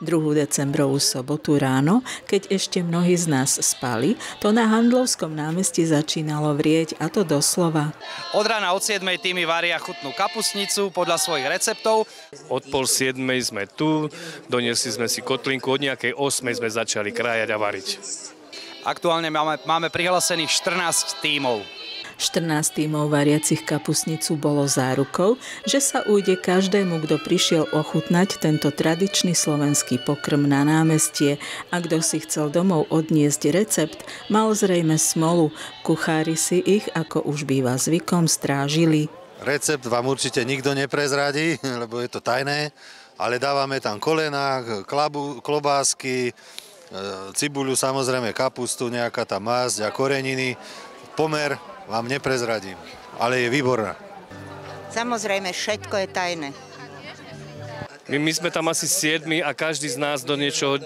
2. decembrovú sobotu ráno, keď ešte mnohí z nás spali, to na Handlovskom námestí začínalo vrieť a to doslova. Od rána od 7. týmy varia chutnú kapusnicu podľa svojich receptov. Od pol 7. sme tu, doniesli sme si kotlinku, od nejakej 8. sme začali krájať a variť. Aktuálne máme, máme prihlásených 14 tímov. 14 tímov variacich kapusnicu bolo zárukou, že sa ujde každému, kto prišiel ochutnať tento tradičný slovenský pokrm na námestie a kto si chcel domov odniesť recept, mal zrejme smolu. Kuchári si ich, ako už býva zvykom, strážili. Recept vám určite nikto neprezradí, lebo je to tajné, ale dávame tam kolena, klabu, klobásky, e, cibuľu, samozrejme kapustu, nejaká tá masť a koreniny. Pomer vám neprezradím, ale je výborná. Samozrejme, všetko je tajné. My, my sme tam asi siedmi a každý z nás do niečo,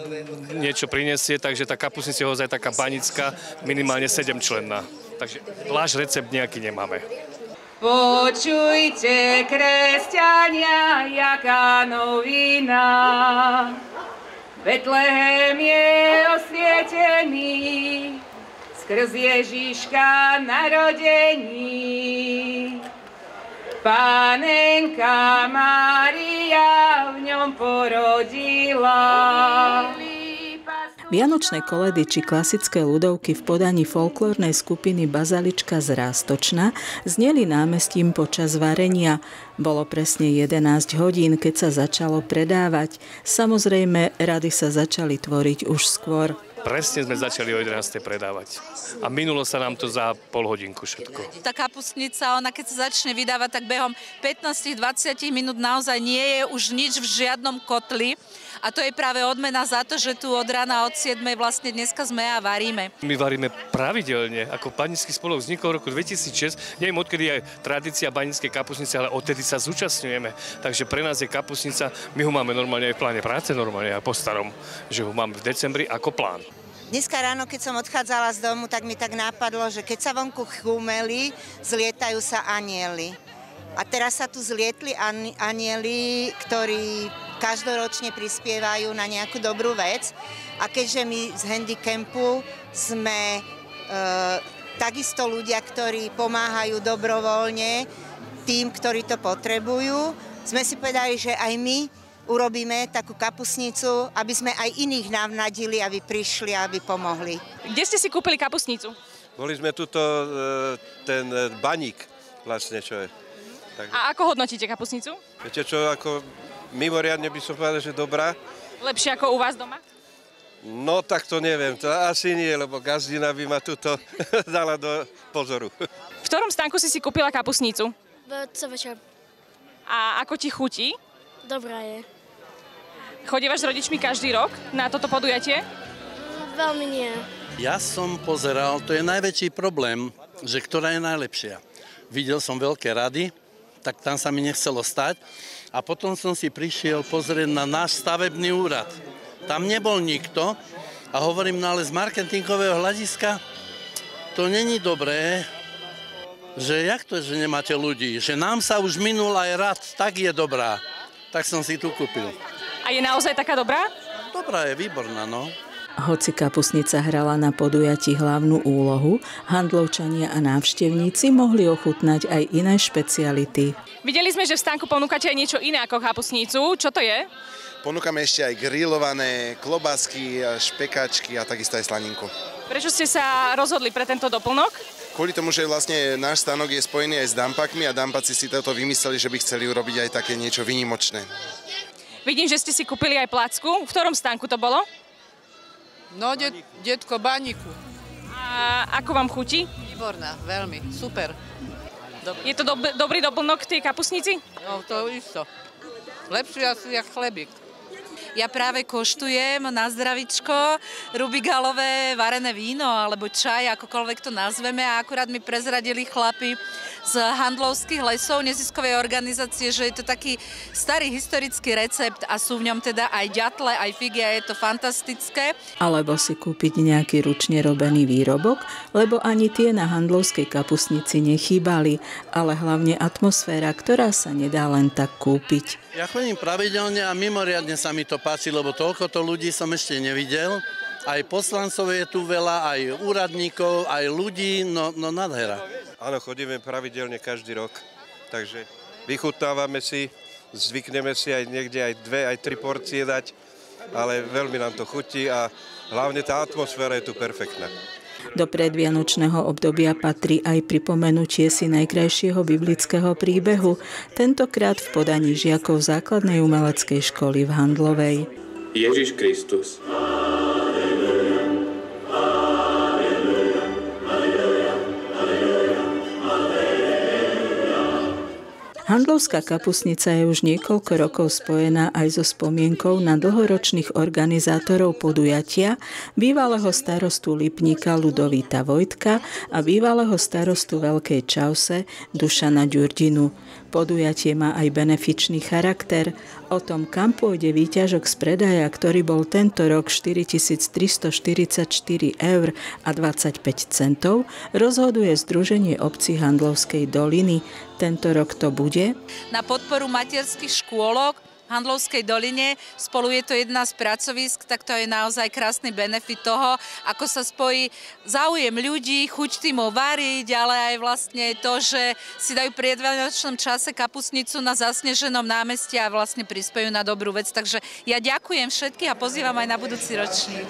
niečo prinesie, takže tá kapusnica je ozaj taká banická, minimálne 7 členná. Takže váš recept nejaký nemáme. Počujte, kresťania, jaká novina. Betlehem je osvietený, skrz Ježiška narodení. Pánenka Mária v ňom porodila. Vianočné koledy či klasické ľudovky v podaní folklórnej skupiny Bazalička z Rástočna zneli námestím počas varenia. Bolo presne 11 hodín, keď sa začalo predávať. Samozrejme, rady sa začali tvoriť už skôr. Presne sme začali o 11. predávať. A minulo sa nám to za pol hodinku všetko. Tá kapustnica, ona keď sa začne vydávať, tak behom 15-20 minút naozaj nie je už nič v žiadnom kotli. A to je práve odmena za to, že tu od rána od 7. vlastne dneska sme a varíme. My varíme pravidelne, ako panický spolok vznikol v roku 2006. Neviem, odkedy je tradícia banickej kapusnice, ale odtedy sa zúčastňujeme. Takže pre nás je kapusnica, my ho máme normálne aj v pláne práce, normálne aj po starom, že ho máme v decembri ako plán. Dneska ráno, keď som odchádzala z domu, tak mi tak napadlo, že keď sa vonku chumeli, zlietajú sa anieli. A teraz sa tu zlietli anieli, ktorí každoročne prispievajú na nejakú dobrú vec. A keďže my z handicampu sme e, takisto ľudia, ktorí pomáhajú dobrovoľne tým, ktorí to potrebujú, sme si povedali, že aj my urobíme takú kapusnicu, aby sme aj iných navnadili, aby prišli a aby pomohli. Kde ste si kúpili kapusnicu? Boli sme tuto, e, ten baník vlastne, čo je. Tak... A ako hodnotíte kapusnicu? Viete čo, ako mimoriadne by som povedal, že dobrá. Lepšie ako u vás doma? No tak to neviem, to asi nie, lebo gazdina by ma tuto dala do pozoru. V ktorom stánku si si kúpila kapusnicu? V Covečer. A ako ti chutí? Dobrá je. Chodívaš s rodičmi každý rok na toto podujatie? Veľmi nie. Ja som pozeral, to je najväčší problém, že ktorá je najlepšia. Videl som veľké rady, tak tam sa mi nechcelo stať. A potom som si prišiel pozrieť na náš stavebný úrad. Tam nebol nikto a hovorím, no ale z marketingového hľadiska to není dobré, že jak to, že nemáte ľudí? Že nám sa už minul aj rad, tak je dobrá. Tak som si tu kúpil. A je naozaj taká dobrá? Dobrá je, výborná, no. Hoci kapusnica hrala na podujatí hlavnú úlohu, handlovčania a návštevníci mohli ochutnať aj iné špeciality. Videli sme, že v stánku ponúkate aj niečo iné ako kapusnicu. Čo to je? Ponúkame ešte aj grillované klobásky, špekačky a takisto aj slaninku. Prečo ste sa rozhodli pre tento doplnok? Kvôli tomu, že vlastne náš stánok je spojený aj s dampakmi a dampaci si toto vymysleli, že by chceli urobiť aj také niečo vynimočné. Vidím, že ste si kúpili aj placku. V ktorom stánku to bolo? No, det, detko baníku. A ako vám chutí? Výborná, veľmi, super. Dobre. Je to dob dobrý doplnok tej kapusnici? No, to isto. Lepšie asi jak chlebík. Ja práve koštujem na zdravičko rubigalové varené víno alebo čaj, akokoľvek to nazveme a akurát mi prezradili chlapi z handlovských lesov neziskovej organizácie, že je to taký starý historický recept a sú v ňom teda aj ďatle, aj figy a je to fantastické. Alebo si kúpiť nejaký ručne robený výrobok, lebo ani tie na handlovskej kapusnici nechýbali, ale hlavne atmosféra, ktorá sa nedá len tak kúpiť. Ja chodím pravidelne a mimoriadne sa mi to páči, lebo toľko to ľudí som ešte nevidel. Aj poslancov je tu veľa, aj úradníkov, aj ľudí, no, no nadhera. Áno, chodíme pravidelne každý rok, takže vychutnávame si, zvykneme si aj niekde aj dve, aj tri porcie dať, ale veľmi nám to chutí a hlavne tá atmosféra je tu perfektná. Do predvianočného obdobia patrí aj pripomenutie si najkrajšieho biblického príbehu, tentokrát v podaní žiakov základnej umeleckej školy v Handlovej. Ježiš Kristus. Handlovská kapusnica je už niekoľko rokov spojená aj so spomienkou na dlhoročných organizátorov podujatia, bývalého starostu Lipníka Ludovita Vojtka a bývalého starostu Veľkej Čause Dušana Ďurdinu. Podujatie má aj benefičný charakter. O tom, kam pôjde výťažok z predaja, ktorý bol tento rok 4344 eur a 25 centov, rozhoduje Združenie obcí Handlovskej doliny. Tento rok to bude na podporu materských škôlok Handlovskej doline. Spolu je to jedna z pracovisk, tak to je naozaj krásny benefit toho, ako sa spojí záujem ľudí, chuť týmov variť, ale aj vlastne to, že si dajú pri jedvenočnom čase kapusnicu na zasneženom námestí a vlastne prispejú na dobrú vec. Takže ja ďakujem všetkých a pozývam aj na budúci ročník.